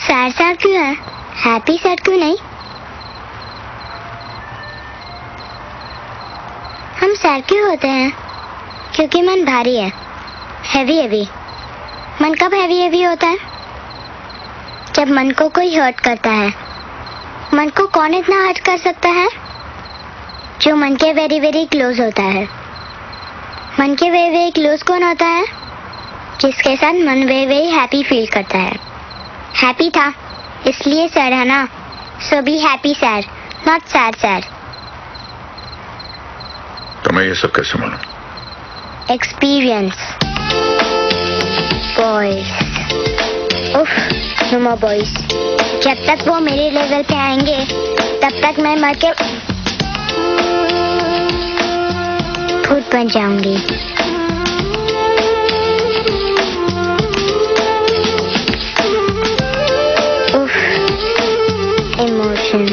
क्यों है? Happy sad क्यों नहीं? हम सैड क्यों होते हैं? क्योंकि मन भारी है। हैवी हैवी मन कब हैवी हैवी होता है? जब मन को कोई हर्ट करता है। मन को कौन इतना हर्ट कर सकता है? जो मन के वेरी वेरी क्लोज होता है। मन के वेरी वेरी क्लोज कौन होता है? जिसके साथ मन वे वेरी हैप्पी फील करता है। हैप्पी था इसलिए सर है ना? So be happy sir not sad sad तो मैं ये सब कैसे मानूं experience. बॉयज़ उफ, boys. जब तक वो मेरे लेवल पे आएँगे तब तक मैं मर के भूत बन जाऊँगी। শুনি